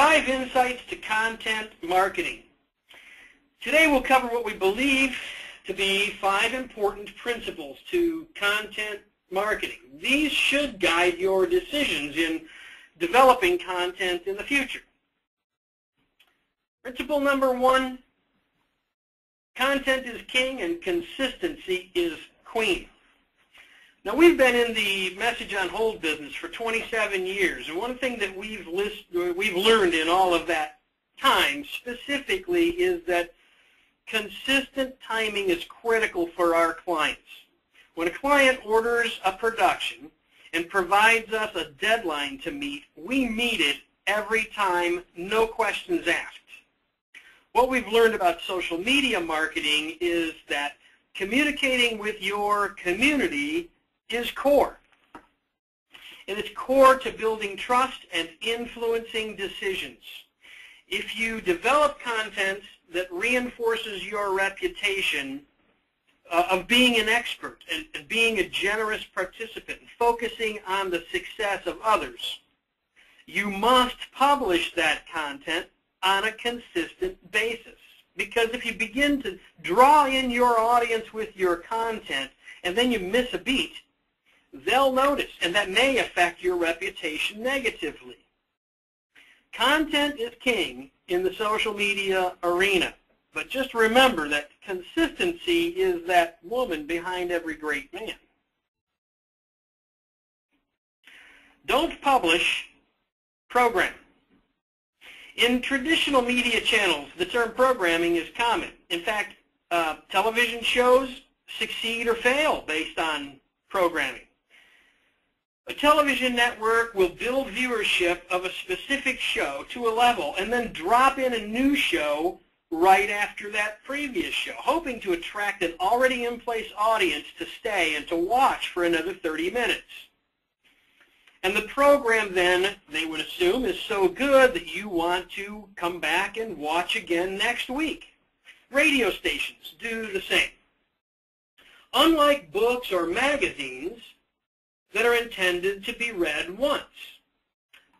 Five insights to content marketing. Today we'll cover what we believe to be five important principles to content marketing. These should guide your decisions in developing content in the future. Principle number one, content is king and consistency is queen. Now we've been in the message on hold business for 27 years, and one thing that we've list, uh, we've learned in all of that time specifically is that consistent timing is critical for our clients. When a client orders a production and provides us a deadline to meet, we meet it every time, no questions asked. What we've learned about social media marketing is that communicating with your community is core. And it's core to building trust and influencing decisions. If you develop content that reinforces your reputation uh, of being an expert and, and being a generous participant and focusing on the success of others, you must publish that content on a consistent basis. Because if you begin to draw in your audience with your content and then you miss a beat, they'll notice, and that may affect your reputation negatively. Content is king in the social media arena, but just remember that consistency is that woman behind every great man. Don't publish, program. In traditional media channels, the term programming is common. In fact, uh, television shows succeed or fail based on programming. A television network will build viewership of a specific show to a level and then drop in a new show right after that previous show, hoping to attract an already in place audience to stay and to watch for another 30 minutes. And the program then, they would assume, is so good that you want to come back and watch again next week. Radio stations do the same. Unlike books or magazines, that are intended to be read once.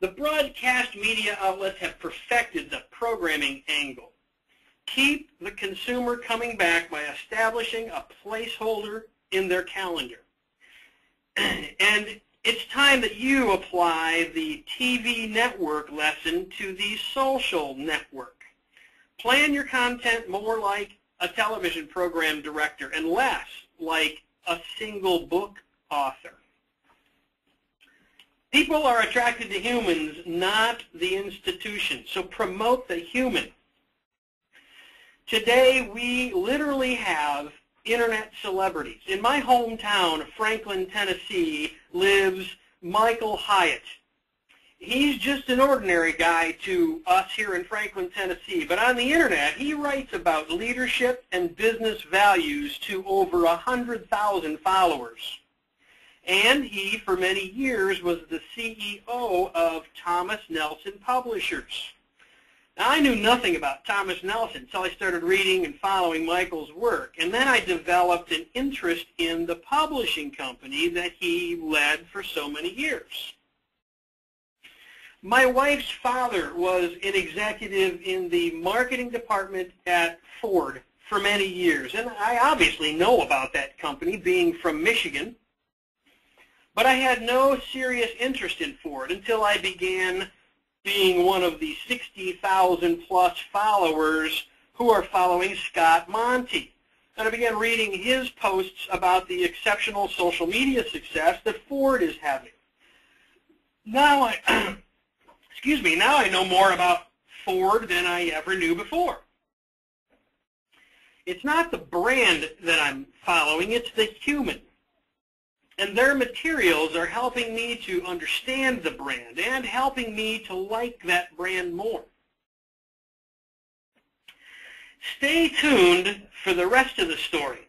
The broadcast media outlets have perfected the programming angle. Keep the consumer coming back by establishing a placeholder in their calendar. and it's time that you apply the TV network lesson to the social network. Plan your content more like a television program director and less like a single book author. People are attracted to humans, not the institution. So promote the human. Today, we literally have internet celebrities. In my hometown of Franklin, Tennessee, lives Michael Hyatt. He's just an ordinary guy to us here in Franklin, Tennessee, but on the internet, he writes about leadership and business values to over 100,000 followers. And he, for many years, was the CEO of Thomas Nelson Publishers. Now, I knew nothing about Thomas Nelson until I started reading and following Michael's work. And then I developed an interest in the publishing company that he led for so many years. My wife's father was an executive in the marketing department at Ford for many years. And I obviously know about that company, being from Michigan. But I had no serious interest in Ford until I began being one of the 60,000 plus followers who are following Scott Monty. And I began reading his posts about the exceptional social media success that Ford is having. Now I, excuse me, now I know more about Ford than I ever knew before. It's not the brand that I'm following, it's the human. And their materials are helping me to understand the brand and helping me to like that brand more. Stay tuned for the rest of the story.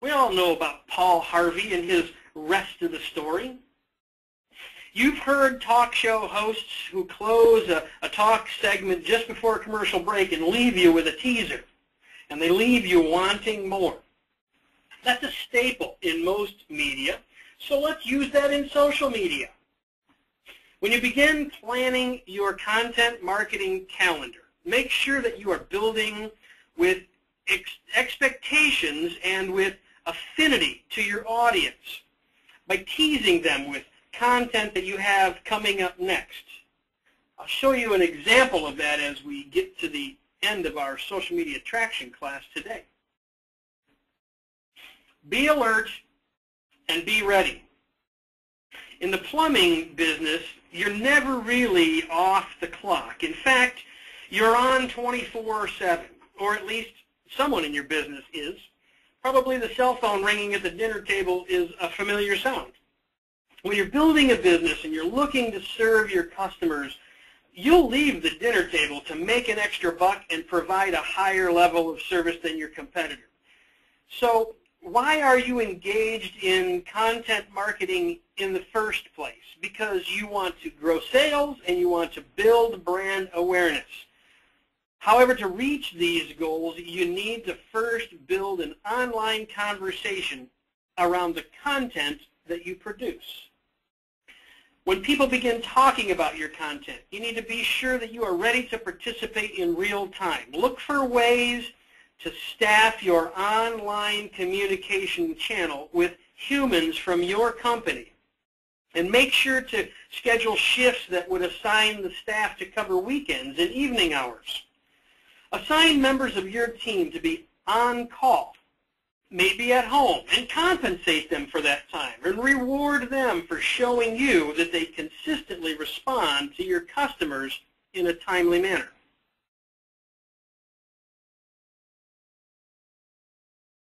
We all know about Paul Harvey and his rest of the story. You've heard talk show hosts who close a, a, talk segment just before a commercial break and leave you with a teaser. And they leave you wanting more. That's a staple in most media. So let's use that in social media. When you begin planning your content marketing calendar, make sure that you are building with ex expectations and with affinity to your audience by teasing them with content that you have coming up next. I'll show you an example of that as we get to the end of our social media traction class today. Be alert and be ready. In the plumbing business, you're never really off the clock. In fact, you're on 24-7, or at least someone in your business is. Probably the cell phone ringing at the dinner table is a familiar sound. When you're building a business and you're looking to serve your customers, you'll leave the dinner table to make an extra buck and provide a higher level of service than your competitor. So why are you engaged in content marketing in the first place? Because you want to grow sales and you want to build brand awareness. However, to reach these goals, you need to first build an online conversation around the content that you produce. When people begin talking about your content, you need to be sure that you are ready to participate in real time. Look for ways to staff your online communication channel with humans from your company. And make sure to schedule shifts that would assign the staff to cover weekends and evening hours. Assign members of your team to be on call, maybe at home, and compensate them for that time and reward them for showing you that they consistently respond to your customers in a timely manner.